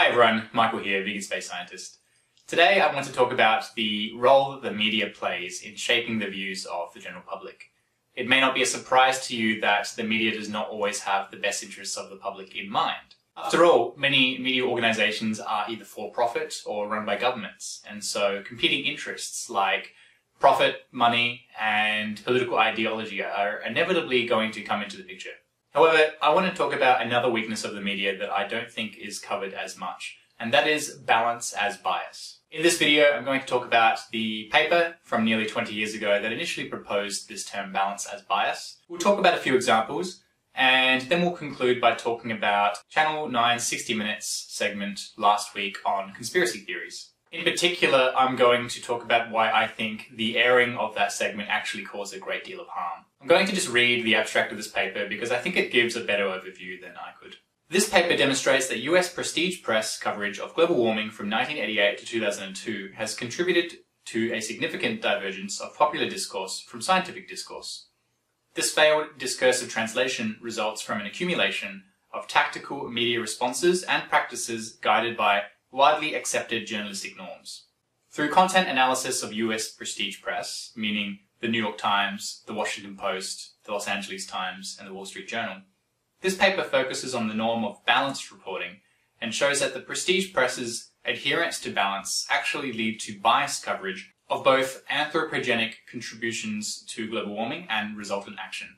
Hi everyone, Michael here, vegan space scientist. Today I want to talk about the role that the media plays in shaping the views of the general public. It may not be a surprise to you that the media does not always have the best interests of the public in mind. After all, many media organizations are either for profit or run by governments, and so competing interests like profit, money, and political ideology are inevitably going to come into the picture. However, I want to talk about another weakness of the media that I don't think is covered as much, and that is balance as bias. In this video, I'm going to talk about the paper from nearly 20 years ago that initially proposed this term balance as bias. We'll talk about a few examples, and then we'll conclude by talking about Channel 9's 60 Minutes segment last week on conspiracy theories. In particular, I'm going to talk about why I think the airing of that segment actually caused a great deal of harm. I'm going to just read the abstract of this paper because I think it gives a better overview than I could. This paper demonstrates that US prestige press coverage of global warming from 1988 to 2002 has contributed to a significant divergence of popular discourse from scientific discourse. This failed discursive translation results from an accumulation of tactical media responses and practices guided by widely accepted journalistic norms. Through content analysis of US prestige press, meaning the New York Times, the Washington Post, the Los Angeles Times, and the Wall Street Journal, this paper focuses on the norm of balanced reporting and shows that the prestige press's adherence to balance actually lead to biased coverage of both anthropogenic contributions to global warming and resultant action.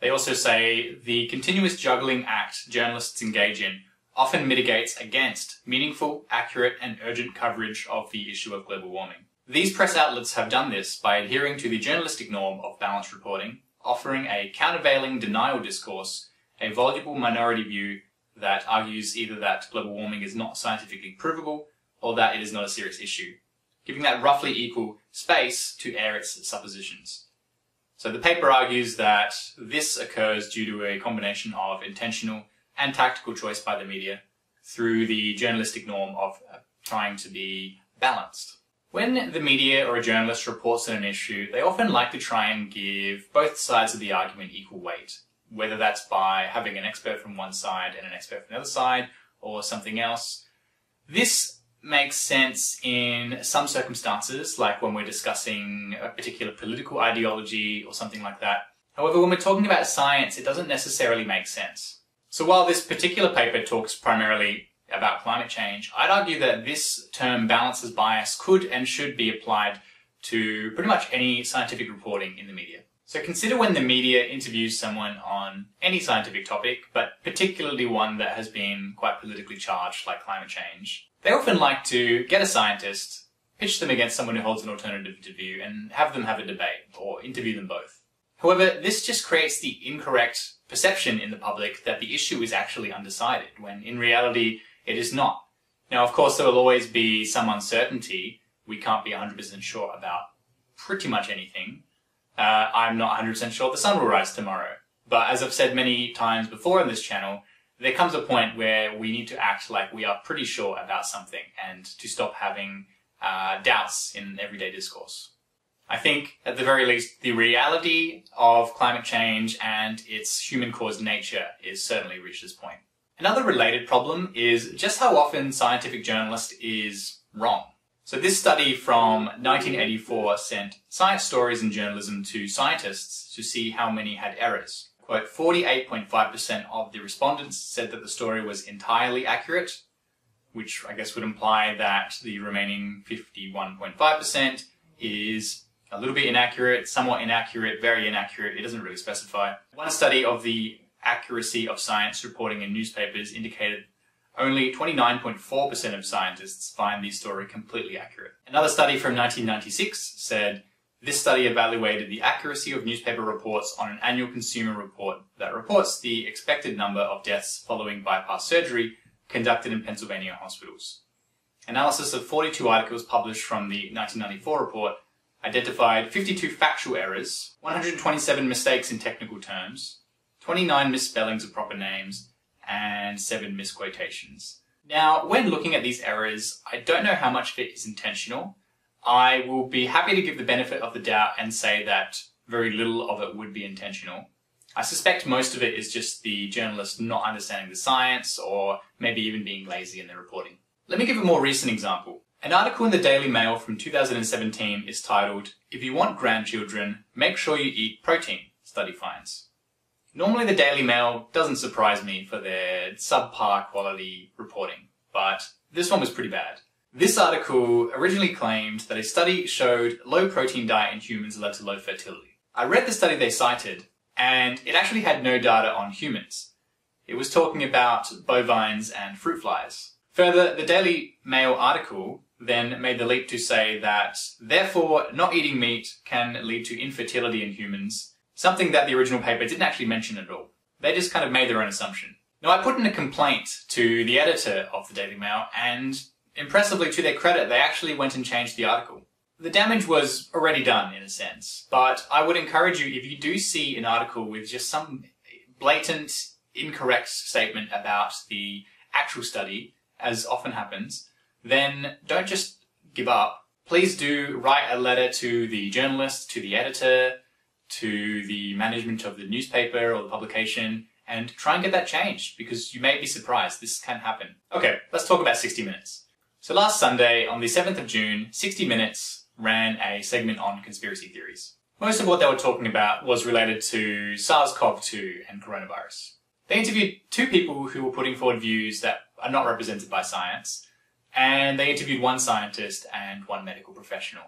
They also say the continuous juggling act journalists engage in often mitigates against meaningful, accurate, and urgent coverage of the issue of global warming. These press outlets have done this by adhering to the journalistic norm of balanced reporting, offering a countervailing denial discourse, a voluble minority view that argues either that global warming is not scientifically provable or that it is not a serious issue, giving that roughly equal space to air its suppositions. So the paper argues that this occurs due to a combination of intentional and tactical choice by the media through the journalistic norm of uh, trying to be balanced. When the media or a journalist reports on an issue, they often like to try and give both sides of the argument equal weight, whether that's by having an expert from one side and an expert from the other side, or something else. This makes sense in some circumstances, like when we're discussing a particular political ideology or something like that. However, when we're talking about science, it doesn't necessarily make sense. So while this particular paper talks primarily about climate change, I'd argue that this term balance as bias could and should be applied to pretty much any scientific reporting in the media. So consider when the media interviews someone on any scientific topic, but particularly one that has been quite politically charged, like climate change. They often like to get a scientist, pitch them against someone who holds an alternative view, and have them have a debate, or interview them both. However, this just creates the incorrect perception in the public that the issue is actually undecided, when in reality it is not. Now, of course, there will always be some uncertainty. We can't be 100% sure about pretty much anything. Uh, I'm not 100% sure the sun will rise tomorrow. But as I've said many times before on this channel, there comes a point where we need to act like we are pretty sure about something and to stop having uh, doubts in everyday discourse. I think, at the very least, the reality of climate change and its human-caused nature is certainly reached this point. Another related problem is just how often scientific journalist is wrong. So this study from 1984 sent science stories and journalism to scientists to see how many had errors. Quote, 48.5% of the respondents said that the story was entirely accurate, which I guess would imply that the remaining 51.5% is a little bit inaccurate, somewhat inaccurate, very inaccurate. It doesn't really specify. One study of the accuracy of science reporting in newspapers indicated only 29.4% of scientists find the story completely accurate. Another study from 1996 said this study evaluated the accuracy of newspaper reports on an annual consumer report that reports the expected number of deaths following bypass surgery conducted in Pennsylvania hospitals. Analysis of 42 articles published from the 1994 report identified 52 factual errors, 127 mistakes in technical terms, 29 misspellings of proper names, and 7 misquotations. Now, when looking at these errors, I don't know how much of it is intentional. I will be happy to give the benefit of the doubt and say that very little of it would be intentional. I suspect most of it is just the journalist not understanding the science or maybe even being lazy in their reporting. Let me give a more recent example. An article in the Daily Mail from 2017 is titled, If you want grandchildren, make sure you eat protein, study finds. Normally the Daily Mail doesn't surprise me for their subpar quality reporting, but this one was pretty bad. This article originally claimed that a study showed low protein diet in humans led to low fertility. I read the study they cited, and it actually had no data on humans. It was talking about bovines and fruit flies. Further, the Daily Mail article then made the leap to say that, therefore, not eating meat can lead to infertility in humans, something that the original paper didn't actually mention at all. They just kind of made their own assumption. Now, I put in a complaint to the editor of the Daily Mail, and impressively, to their credit, they actually went and changed the article. The damage was already done, in a sense, but I would encourage you, if you do see an article with just some blatant, incorrect statement about the actual study, as often happens, then don't just give up. Please do write a letter to the journalist, to the editor, to the management of the newspaper or the publication, and try and get that changed because you may be surprised this can happen. Okay, let's talk about 60 Minutes. So last Sunday, on the 7th of June, 60 Minutes ran a segment on conspiracy theories. Most of what they were talking about was related to SARS-CoV-2 and coronavirus. They interviewed two people who were putting forward views that are not represented by science, and they interviewed one scientist and one medical professional.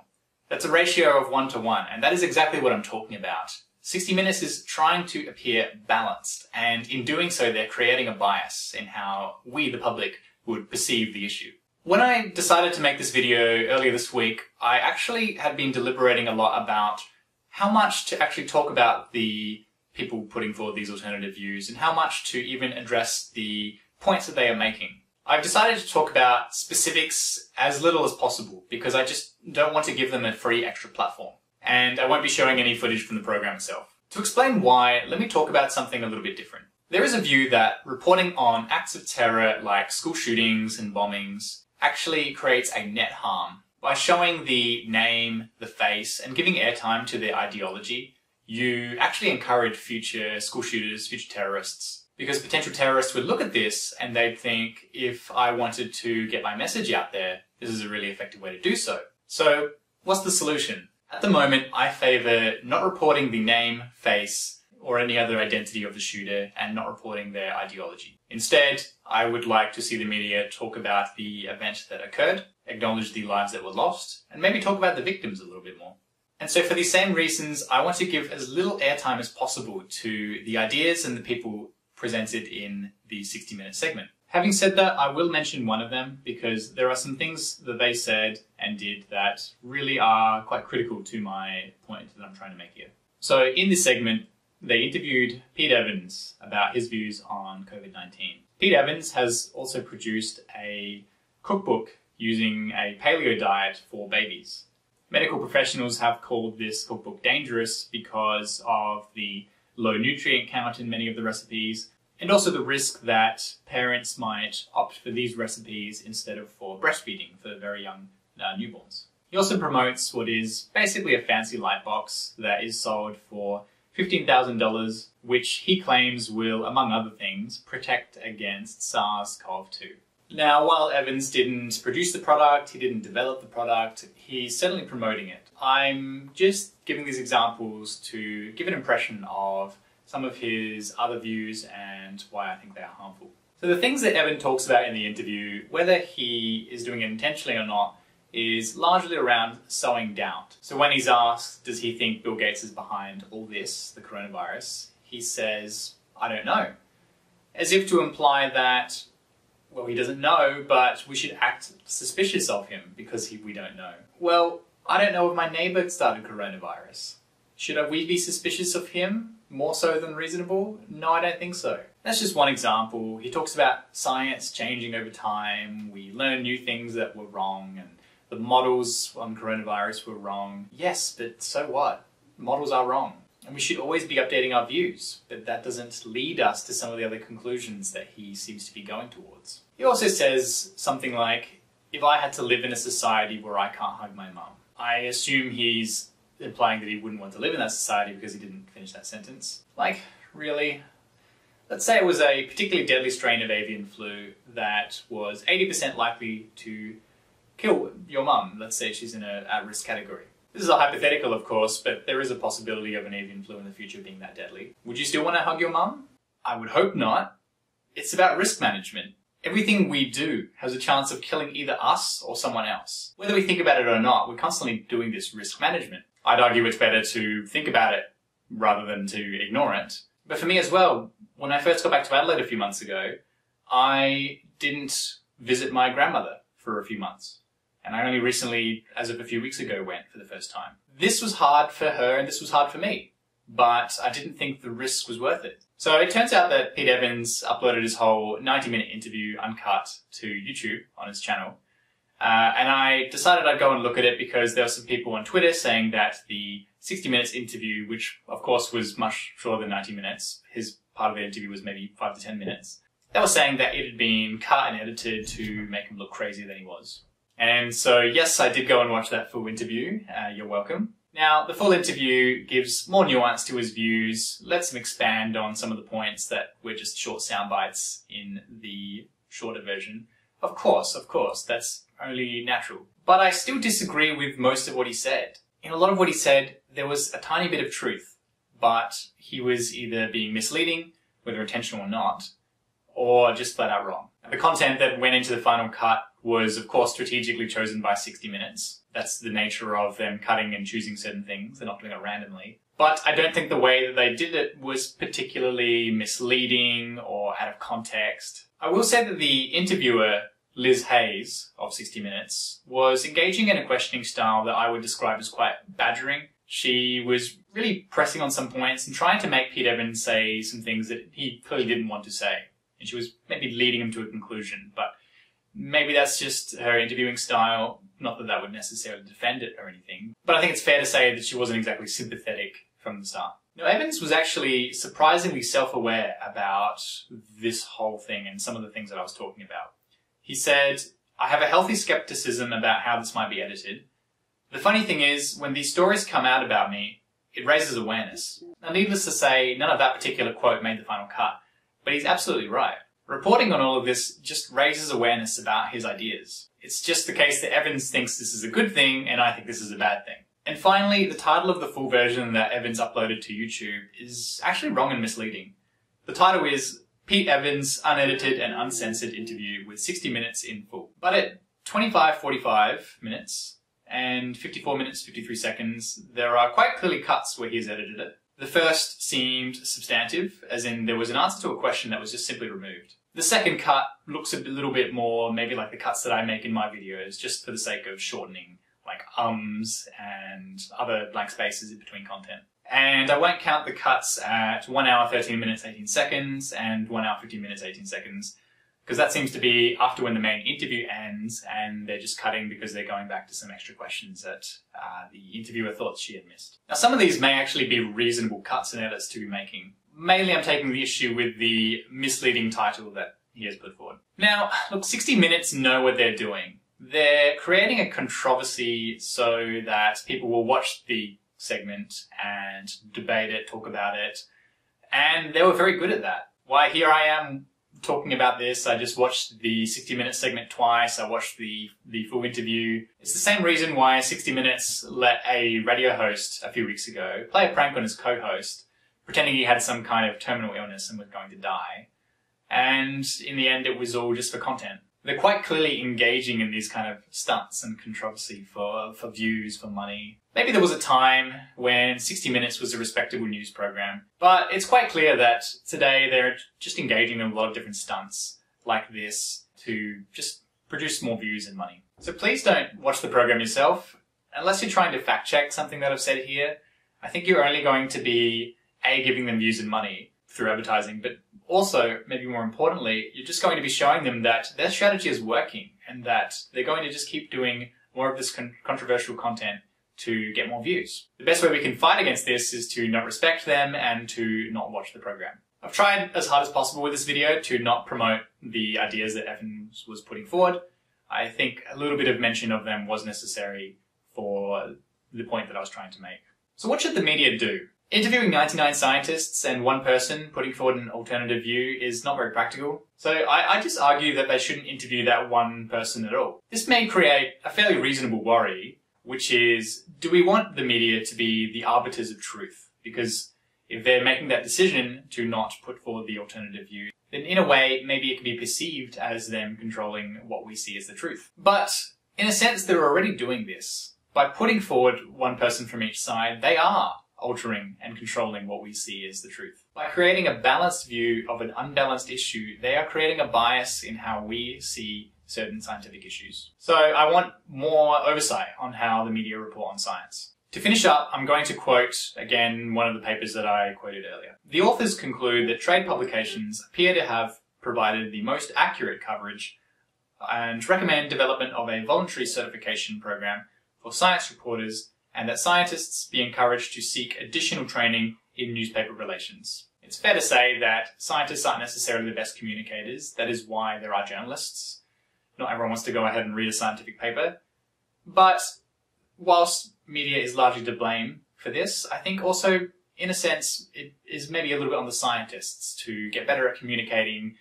That's a ratio of one to one, and that is exactly what I'm talking about. 60 Minutes is trying to appear balanced, and in doing so, they're creating a bias in how we, the public, would perceive the issue. When I decided to make this video earlier this week, I actually had been deliberating a lot about how much to actually talk about the people putting forward these alternative views and how much to even address the points that they are making. I've decided to talk about specifics as little as possible because I just don't want to give them a free extra platform. And I won't be showing any footage from the program itself. To explain why, let me talk about something a little bit different. There is a view that reporting on acts of terror like school shootings and bombings actually creates a net harm. By showing the name, the face, and giving airtime to their ideology, you actually encourage future school shooters, future terrorists, because potential terrorists would look at this and they'd think, if I wanted to get my message out there, this is a really effective way to do so. So, what's the solution? At the moment, I favour not reporting the name, face, or any other identity of the shooter and not reporting their ideology. Instead, I would like to see the media talk about the event that occurred, acknowledge the lives that were lost, and maybe talk about the victims a little bit more. And so for these same reasons, I want to give as little airtime as possible to the ideas and the people presented in the 60 minute segment. Having said that, I will mention one of them because there are some things that they said and did that really are quite critical to my point that I'm trying to make here. So in this segment, they interviewed Pete Evans about his views on COVID-19. Pete Evans has also produced a cookbook using a paleo diet for babies. Medical professionals have called this cookbook dangerous because of the low nutrient count in many of the recipes, and also the risk that parents might opt for these recipes instead of for breastfeeding for very young uh, newborns. He also promotes what is basically a fancy light box that is sold for $15,000, which he claims will, among other things, protect against SARS-CoV-2. Now, while Evans didn't produce the product, he didn't develop the product, he's certainly promoting it. I'm just giving these examples to give an impression of some of his other views and why I think they are harmful. So the things that Evan talks about in the interview, whether he is doing it intentionally or not, is largely around sowing doubt. So when he's asked, does he think Bill Gates is behind all this, the coronavirus, he says, I don't know. As if to imply that well, he doesn't know, but we should act suspicious of him because he, we don't know. Well, I don't know if my neighbour started coronavirus. Should we be suspicious of him more so than reasonable? No, I don't think so. That's just one example. He talks about science changing over time. We learn new things that were wrong and the models on coronavirus were wrong. Yes, but so what? Models are wrong. And we should always be updating our views, but that doesn't lead us to some of the other conclusions that he seems to be going towards. He also says something like, if I had to live in a society where I can't hug my mum, I assume he's implying that he wouldn't want to live in that society because he didn't finish that sentence. Like, really. Let's say it was a particularly deadly strain of avian flu that was 80% likely to kill your mum. Let's say she's in a at-risk category. This is a hypothetical, of course, but there is a possibility of an avian flu in the future being that deadly. Would you still want to hug your mum? I would hope not. It's about risk management. Everything we do has a chance of killing either us or someone else. Whether we think about it or not, we're constantly doing this risk management. I'd argue it's better to think about it rather than to ignore it. But for me as well, when I first got back to Adelaide a few months ago, I didn't visit my grandmother for a few months. And I only recently, as of a few weeks ago, went for the first time. This was hard for her and this was hard for me, but I didn't think the risk was worth it. So it turns out that Pete Evans uploaded his whole 90 minute interview uncut to YouTube on his channel. Uh, and I decided I'd go and look at it because there were some people on Twitter saying that the 60 minutes interview, which of course was much shorter than 90 minutes, his part of the interview was maybe 5 to 10 minutes, they were saying that it had been cut and edited to make him look crazier than he was. And so, yes, I did go and watch that full interview. Uh, you're welcome. Now, the full interview gives more nuance to his views, lets him expand on some of the points that were just short sound bites in the shorter version. Of course, of course, that's only natural. But I still disagree with most of what he said. In a lot of what he said, there was a tiny bit of truth, but he was either being misleading, whether intentional or not, or just flat out wrong. The content that went into the final cut was, of course, strategically chosen by 60 Minutes that's the nature of them cutting and choosing certain things. They're not doing it randomly. But I don't think the way that they did it was particularly misleading or out of context. I will say that the interviewer, Liz Hayes of 60 Minutes, was engaging in a questioning style that I would describe as quite badgering. She was really pressing on some points and trying to make Pete Evans say some things that he clearly didn't want to say. And she was maybe leading him to a conclusion, but maybe that's just her interviewing style. Not that that would necessarily defend it or anything, but I think it's fair to say that she wasn't exactly sympathetic from the start. Now, Evans was actually surprisingly self-aware about this whole thing and some of the things that I was talking about. He said, I have a healthy skepticism about how this might be edited. The funny thing is, when these stories come out about me, it raises awareness. Now, needless to say, none of that particular quote made the final cut, but he's absolutely right. Reporting on all of this just raises awareness about his ideas. It's just the case that Evans thinks this is a good thing and I think this is a bad thing. And finally, the title of the full version that Evans uploaded to YouTube is actually wrong and misleading. The title is Pete Evans unedited and uncensored interview with 60 minutes in full. But at 25:45 minutes and 54 minutes 53 seconds, there are quite clearly cuts where he's edited it. The first seemed substantive, as in there was an answer to a question that was just simply removed. The second cut looks a little bit more maybe like the cuts that I make in my videos, just for the sake of shortening, like ums and other blank spaces in between content. And I won't count the cuts at 1 hour 13 minutes 18 seconds and 1 hour 15 minutes 18 seconds because that seems to be after when the main interview ends and they're just cutting because they're going back to some extra questions that uh, the interviewer thought she had missed. Now some of these may actually be reasonable cuts and edits to be making. Mainly I'm taking the issue with the misleading title that he has put forward. Now, look, 60 Minutes know what they're doing. They're creating a controversy so that people will watch the segment and debate it, talk about it, and they were very good at that. Why here I am talking about this. I just watched the 60 minute segment twice. I watched the, the full interview. It's the same reason why 60 Minutes let a radio host a few weeks ago play a prank on his co-host, pretending he had some kind of terminal illness and was going to die. And in the end, it was all just for content. They're quite clearly engaging in these kind of stunts and controversy for, for views, for money. Maybe there was a time when 60 Minutes was a respectable news program, but it's quite clear that today they're just engaging in a lot of different stunts like this to just produce more views and money. So please don't watch the program yourself. Unless you're trying to fact check something that I've said here, I think you're only going to be A, giving them views and money through advertising, but also, maybe more importantly, you're just going to be showing them that their strategy is working and that they're going to just keep doing more of this con- controversial content to get more views. The best way we can fight against this is to not respect them and to not watch the program. I've tried as hard as possible with this video to not promote the ideas that Evans was putting forward. I think a little bit of mention of them was necessary for the point that I was trying to make. So what should the media do? Interviewing 99 scientists and one person putting forward an alternative view is not very practical. So I, I, just argue that they shouldn't interview that one person at all. This may create a fairly reasonable worry, which is, do we want the media to be the arbiters of truth? Because if they're making that decision to not put forward the alternative view, then in a way, maybe it can be perceived as them controlling what we see as the truth. But in a sense, they're already doing this. By putting forward one person from each side, they are altering and controlling what we see as the truth. By creating a balanced view of an unbalanced issue, they are creating a bias in how we see certain scientific issues. So I want more oversight on how the media report on science. To finish up, I'm going to quote again one of the papers that I quoted earlier. The authors conclude that trade publications appear to have provided the most accurate coverage and recommend development of a voluntary certification program for science reporters and that scientists be encouraged to seek additional training in newspaper relations. It's fair to say that scientists aren't necessarily the best communicators. That is why there are journalists. Not everyone wants to go ahead and read a scientific paper. But whilst media is largely to blame for this, I think also, in a sense, it is maybe a little bit on the scientists to get better at communicating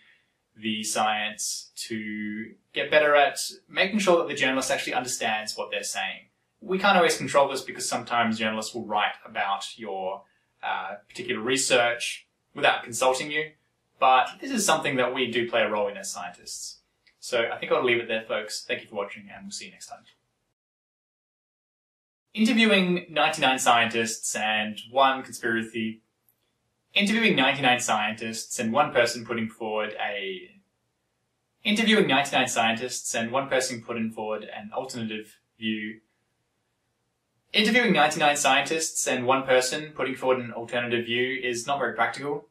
the science, to get better at making sure that the journalist actually understands what they're saying we can't always control this because sometimes journalists will write about your uh, particular research without consulting you, but this is something that we do play a role in as scientists. So I think I'll leave it there, folks. Thank you for watching, and we'll see you next time. Interviewing 99 scientists and one conspiracy. Interviewing 99 scientists and one person putting forward a. Interviewing 99 scientists and one person putting forward an alternative view Interviewing 99 scientists and one person putting forward an alternative view is not very practical.